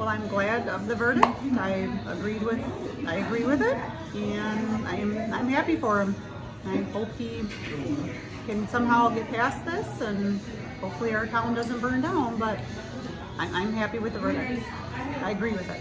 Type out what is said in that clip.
well, I'm glad of the verdict. I agreed with, I agree with it, and I'm, I'm happy for him. I hope he can somehow get past this, and hopefully our town doesn't burn down, but I'm, I'm happy with the verdict. I agree with it.